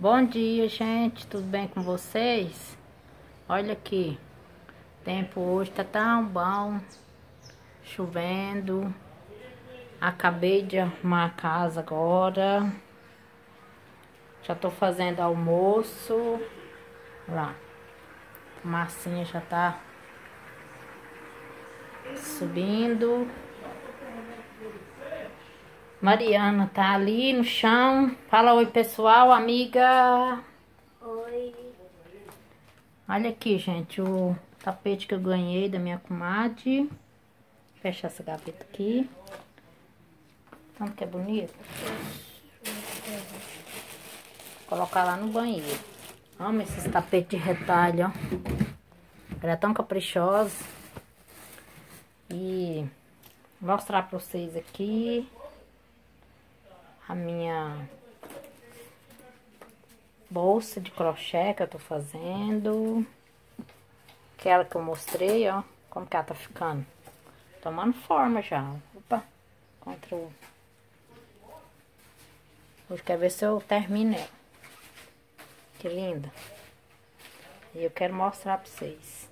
Bom dia, gente. Tudo bem com vocês? Olha aqui. O tempo hoje tá tão bom. Chovendo. Acabei de arrumar a casa agora. Já tô fazendo almoço. Lá. A massinha já tá subindo. Mariana tá ali no chão. Fala oi, pessoal, amiga. Oi. Olha aqui, gente, o tapete que eu ganhei da minha comadre. Fecha essa gaveta aqui. Tanto que é bonito. Vou colocar lá no banheiro. Amo esses tapetes de retalho, ó. Ela é tão caprichosa. E mostrar pra vocês aqui a minha bolsa de crochê que eu tô fazendo. Aquela que eu mostrei, ó. Como que ela tá ficando. Tomando forma já. Opa. Contra o... Hoje quer ver se eu termino ela. Que linda. E eu quero mostrar pra vocês.